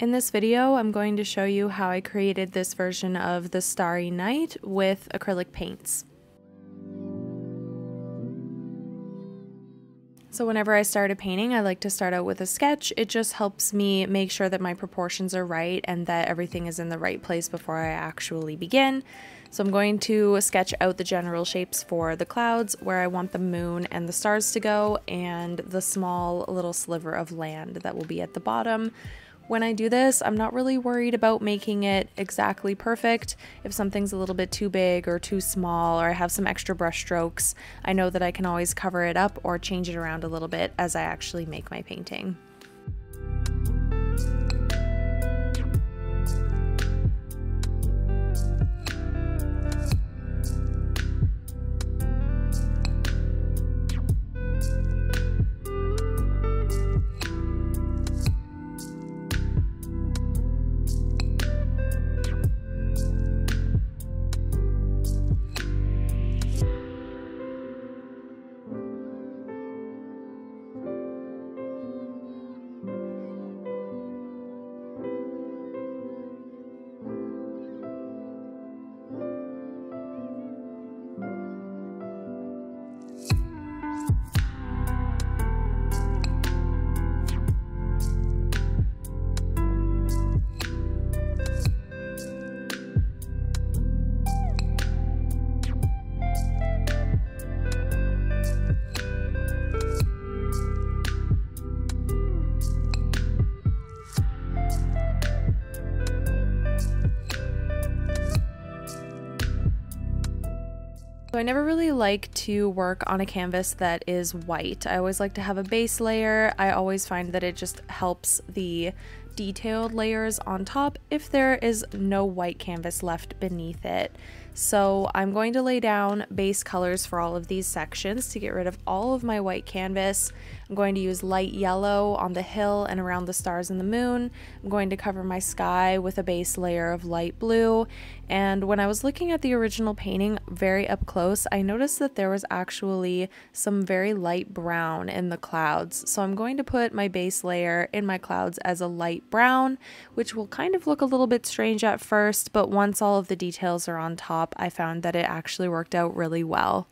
In this video, I'm going to show you how I created this version of the Starry Night with acrylic paints. So whenever I start a painting, I like to start out with a sketch. It just helps me make sure that my proportions are right and that everything is in the right place before I actually begin. So I'm going to sketch out the general shapes for the clouds, where I want the moon and the stars to go, and the small little sliver of land that will be at the bottom. When I do this, I'm not really worried about making it exactly perfect. If something's a little bit too big or too small or I have some extra brush strokes, I know that I can always cover it up or change it around a little bit as I actually make my painting. I never really like to work on a canvas that is white. I always like to have a base layer. I always find that it just helps the detailed layers on top if there is no white canvas left beneath it. So I'm going to lay down base colors for all of these sections to get rid of all of my white canvas. I'm going to use light yellow on the hill and around the stars and the moon. I'm going to cover my sky with a base layer of light blue. And when I was looking at the original painting very up close, I noticed that there was actually some very light brown in the clouds. So I'm going to put my base layer in my clouds as a light brown, which will kind of look a little bit strange at first, but once all of the details are on top, top, I found that it actually worked out really well.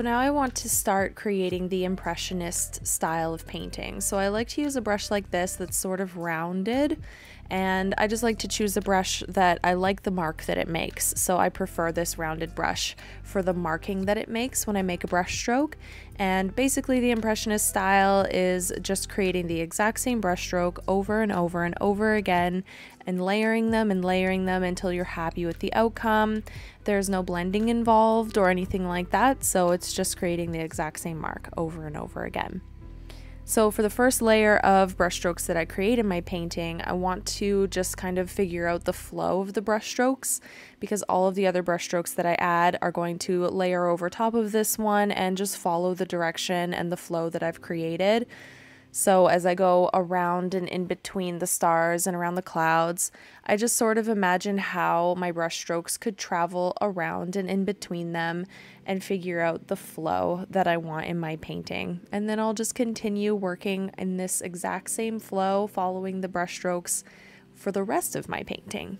So now I want to start creating the impressionist style of painting. So I like to use a brush like this that's sort of rounded and I just like to choose a brush that I like the mark that it makes. So I prefer this rounded brush for the marking that it makes when I make a brush stroke. And basically the impressionist style is just creating the exact same brush stroke over and over and over again and layering them and layering them until you're happy with the outcome. There's no blending involved or anything like that, so it's just creating the exact same mark over and over again. So for the first layer of brushstrokes that I create in my painting, I want to just kind of figure out the flow of the brushstrokes because all of the other brushstrokes that I add are going to layer over top of this one and just follow the direction and the flow that I've created. So, as I go around and in between the stars and around the clouds, I just sort of imagine how my brushstrokes could travel around and in between them and figure out the flow that I want in my painting. And then I'll just continue working in this exact same flow, following the brushstrokes for the rest of my painting.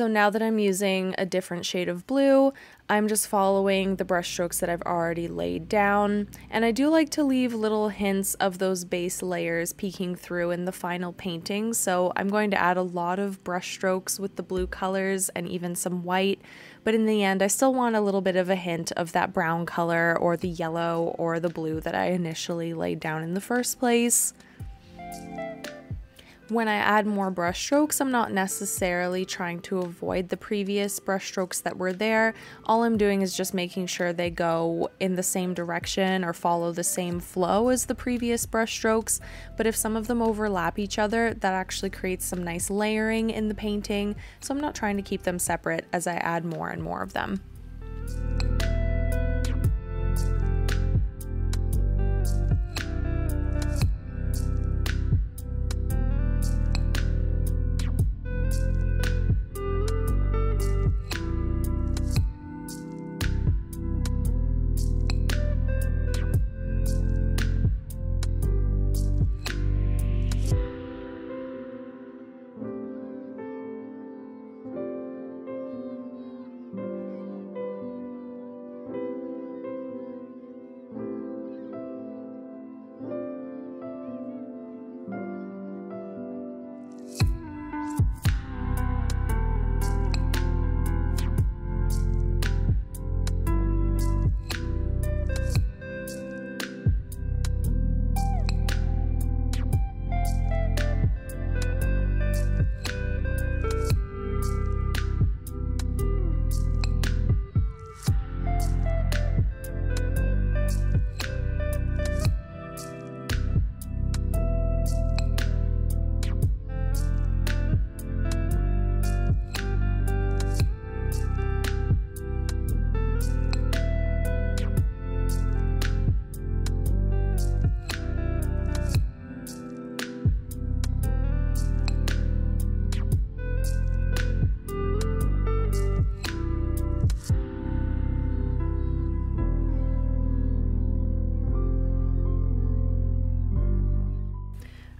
So now that I'm using a different shade of blue, I'm just following the brush strokes that I've already laid down. And I do like to leave little hints of those base layers peeking through in the final painting. So I'm going to add a lot of brush strokes with the blue colors and even some white. But in the end, I still want a little bit of a hint of that brown color or the yellow or the blue that I initially laid down in the first place when I add more brush strokes, I'm not necessarily trying to avoid the previous brush strokes that were there. All I'm doing is just making sure they go in the same direction or follow the same flow as the previous brush strokes. But if some of them overlap each other, that actually creates some nice layering in the painting. So I'm not trying to keep them separate as I add more and more of them.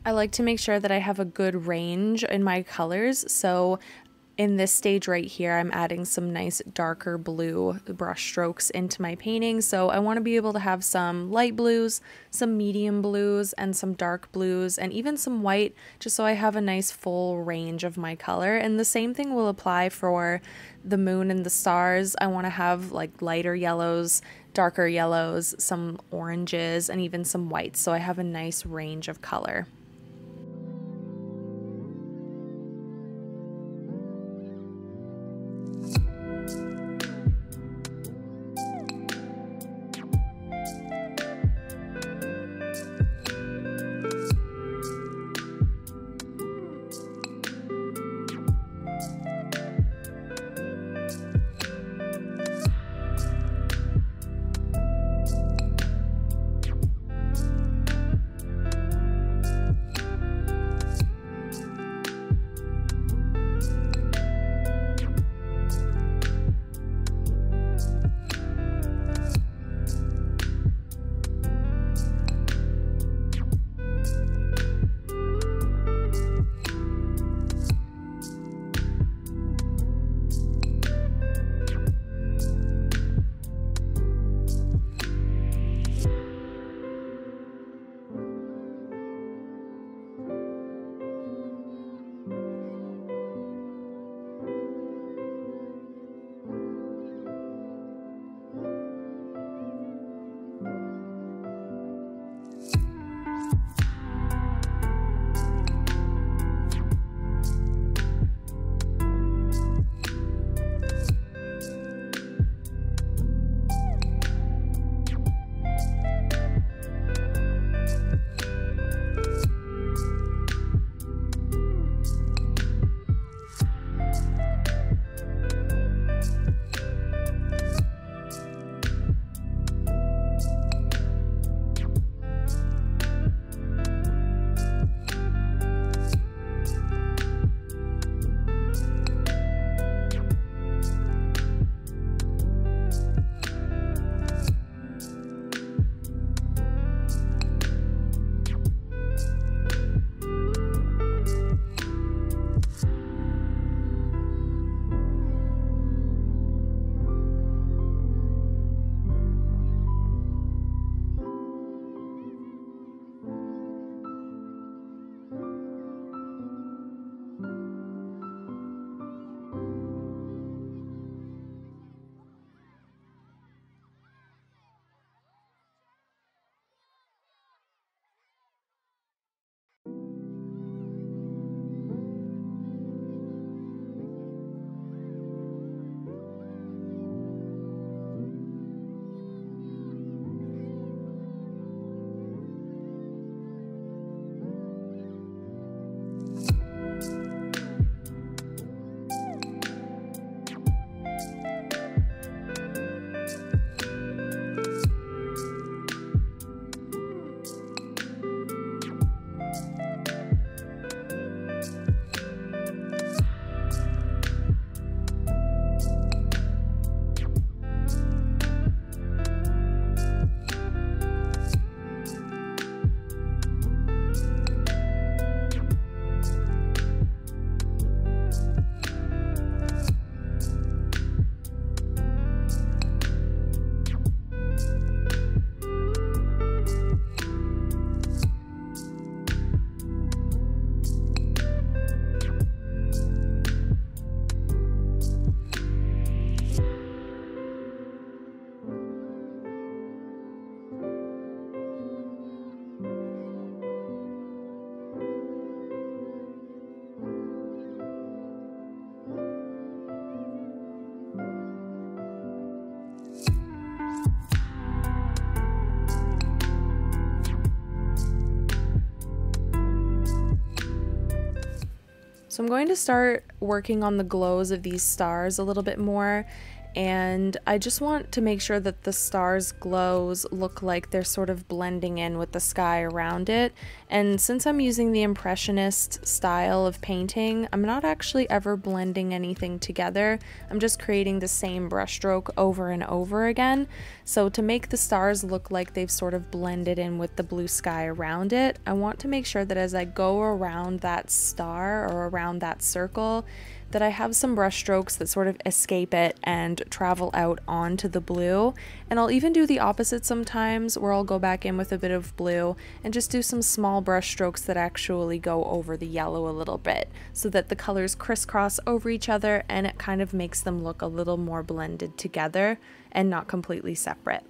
I like to make sure that I have a good range in my colors. So in this stage right here, I'm adding some nice darker blue brush strokes into my painting. So I want to be able to have some light blues, some medium blues, and some dark blues, and even some white, just so I have a nice full range of my color. And the same thing will apply for the moon and the stars. I want to have like lighter yellows, darker yellows, some oranges, and even some whites. So I have a nice range of color. Going to start working on the glows of these stars a little bit more. and I just want to make sure that the stars glows look like they're sort of blending in with the sky around it. And since I'm using the impressionist style of painting, I'm not actually ever blending anything together. I'm just creating the same brushstroke over and over again. So to make the stars look like they've sort of blended in with the blue sky around it, I want to make sure that as I go around that star or around that circle, that I have some brush strokes that sort of escape it and travel out onto the blue. And I'll even do the opposite sometimes where I'll go back in with a bit of blue and just do some small brush strokes that actually go over the yellow a little bit so that the colors crisscross over each other and it kind of makes them look a little more blended together and not completely separate.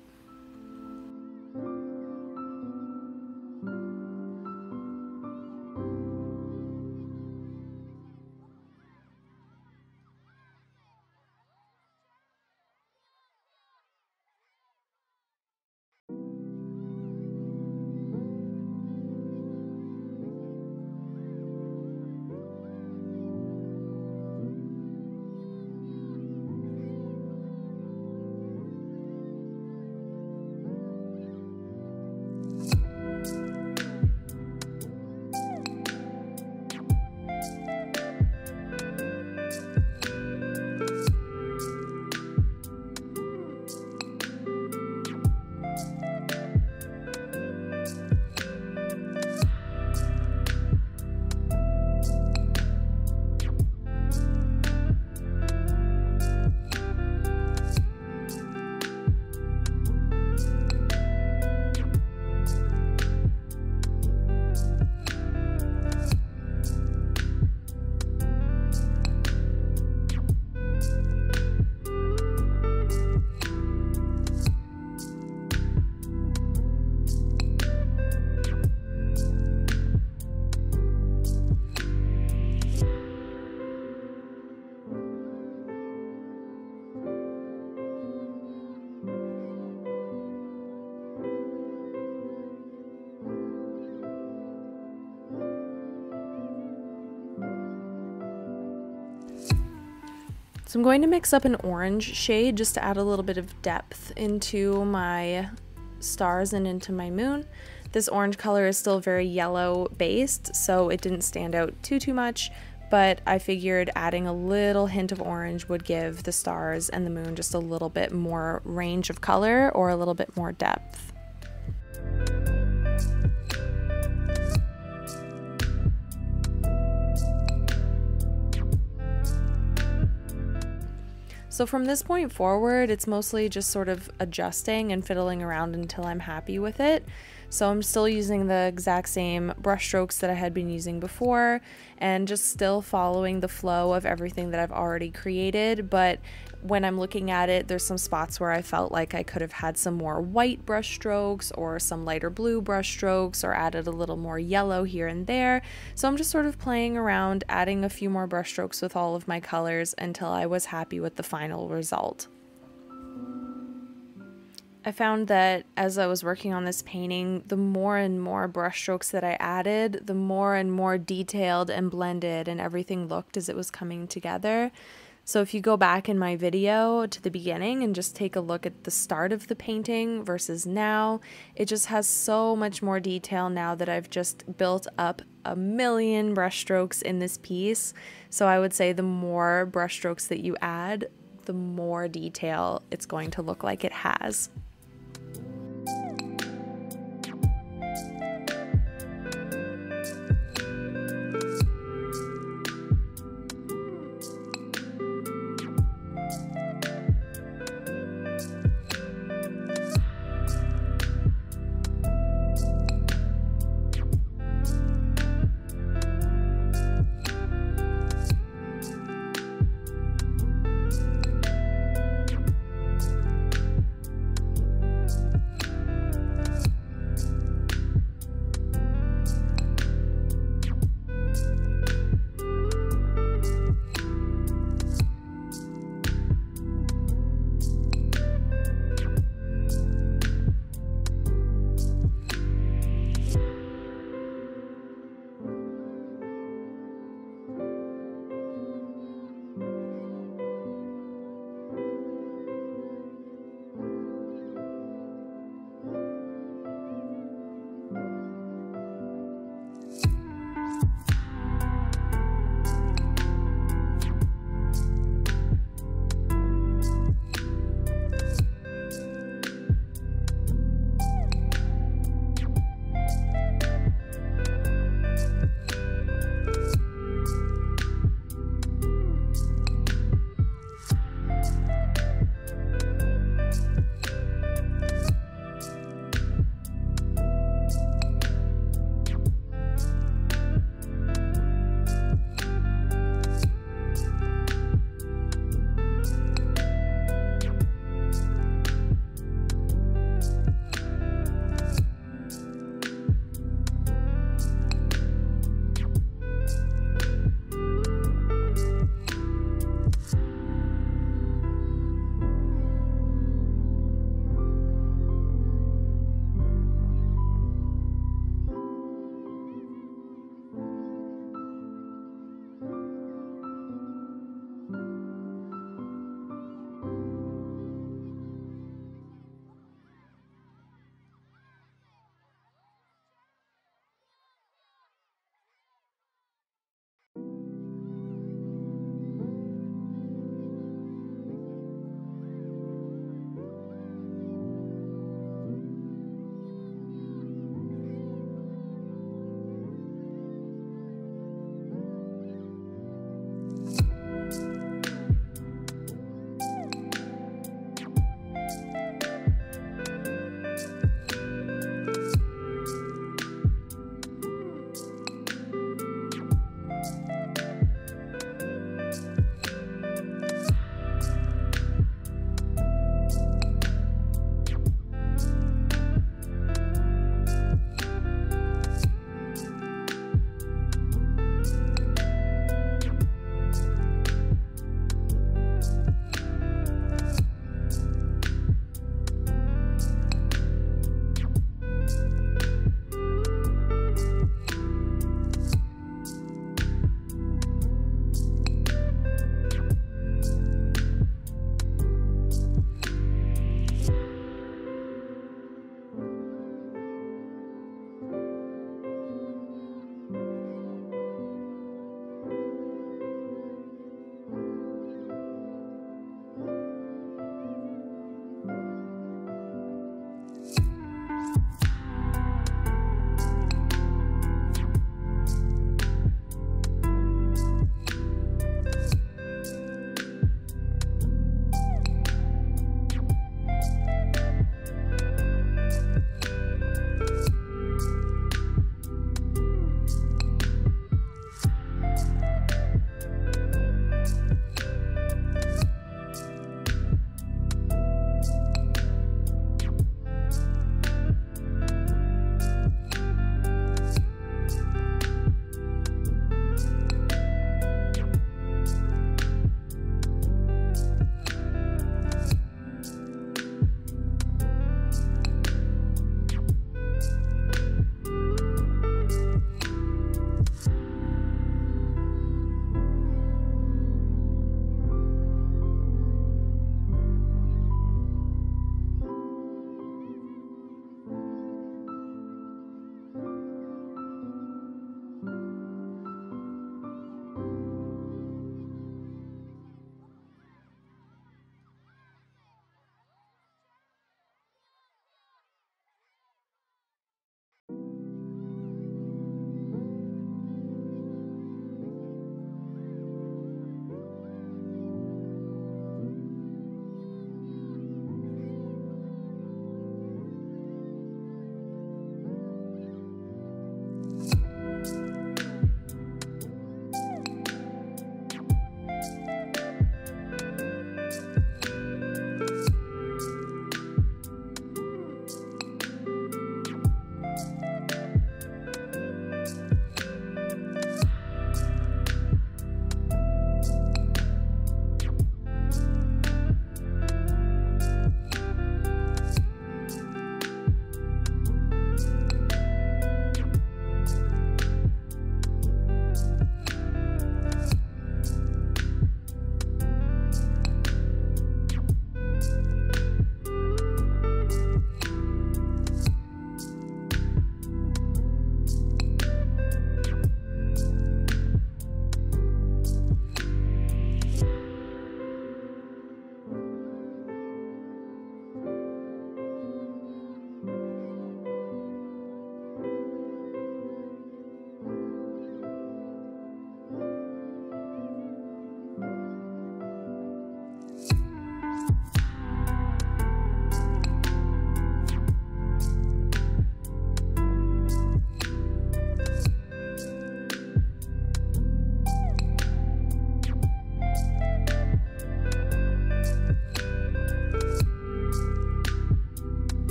So I'm going to mix up an orange shade just to add a little bit of depth into my stars and into my moon. This orange color is still very yellow based, so it didn't stand out too, too much, but I figured adding a little hint of orange would give the stars and the moon just a little bit more range of color or a little bit more depth. So from this point forward, it's mostly just sort of adjusting and fiddling around until I'm happy with it. So I'm still using the exact same brush strokes that I had been using before and just still following the flow of everything that I've already created, but when I'm looking at it, there's some spots where I felt like I could have had some more white brush strokes or some lighter blue brush strokes or added a little more yellow here and there. So I'm just sort of playing around, adding a few more brush strokes with all of my colors until I was happy with the final result. I found that as I was working on this painting, the more and more brushstrokes that I added, the more and more detailed and blended and everything looked as it was coming together. So if you go back in my video to the beginning and just take a look at the start of the painting versus now, it just has so much more detail now that I've just built up a million brushstrokes in this piece. So I would say the more brushstrokes that you add, the more detail it's going to look like it has.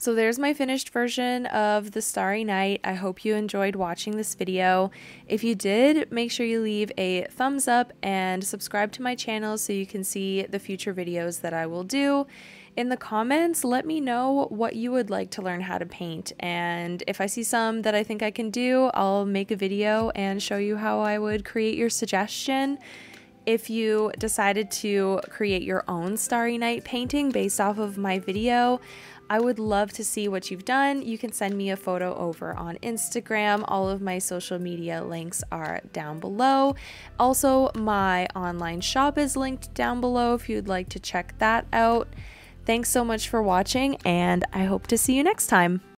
So there's my finished version of the Starry Night. I hope you enjoyed watching this video. If you did, make sure you leave a thumbs up and subscribe to my channel so you can see the future videos that I will do. In the comments, let me know what you would like to learn how to paint and if I see some that I think I can do, I'll make a video and show you how I would create your suggestion if you decided to create your own Starry Night painting based off of my video, I would love to see what you've done. You can send me a photo over on Instagram. All of my social media links are down below. Also, my online shop is linked down below if you'd like to check that out. Thanks so much for watching, and I hope to see you next time.